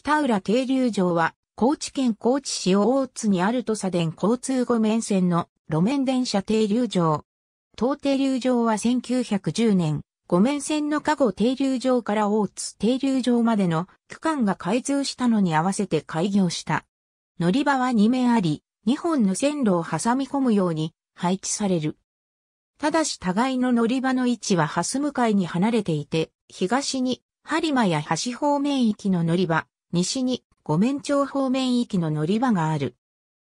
北浦停留場は、高知県高知市大津にある土佐電交通五面線の路面電車停留場。当停留場は1910年、五面線の加護停留場から大津停留場までの区間が開通したのに合わせて開業した。乗り場は2面あり、2本の線路を挟み込むように配置される。ただし互いの乗り場の位置は蓮向かいに離れていて、東に播磨や橋方面域の乗り場、西に五面町方面域の乗り場がある。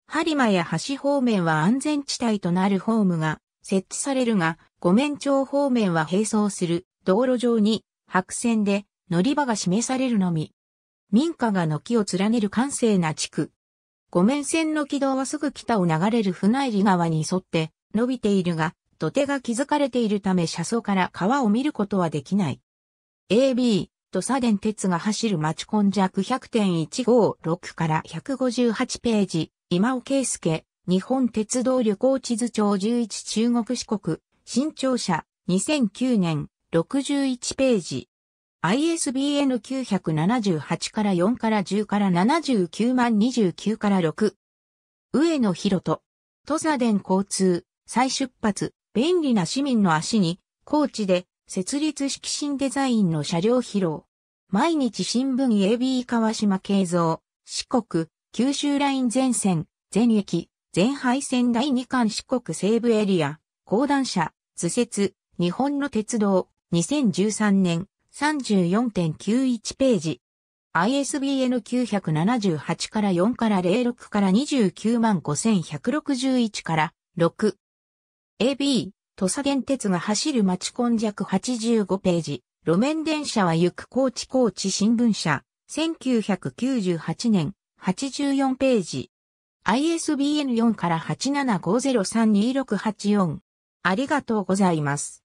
播磨や橋方面は安全地帯となるホームが設置されるが、五面町方面は並走する道路上に白線で乗り場が示されるのみ。民家が軒を連ねる閑静な地区。五面線の軌道はすぐ北を流れる船入川に沿って伸びているが、土手が築かれているため車窓から川を見ることはできない。AB、土佐電鉄が走る町根弱100.156から158ページ、今尾圭介、日本鉄道旅行地図帳11中国四国、新潮社、2009年、61ページ。ISBN 978から4から10から79万29から6。上野博人。土佐電交通、再出発、便利な市民の足に、高知で設立式新デザインの車両披露。毎日新聞 AB 川島慶三、四国、九州ライン全線、全駅、全廃線。第2巻四国西部エリア、講談社、図説、日本の鉄道、2013年、34.91ページ。ISBN 978から4から06から29万5161から6。AB、土佐電鉄が走る町根弱85ページ。路面電車は行く高知高知新聞社。1998年84ページ。ISBN 4から875032684。ありがとうございます。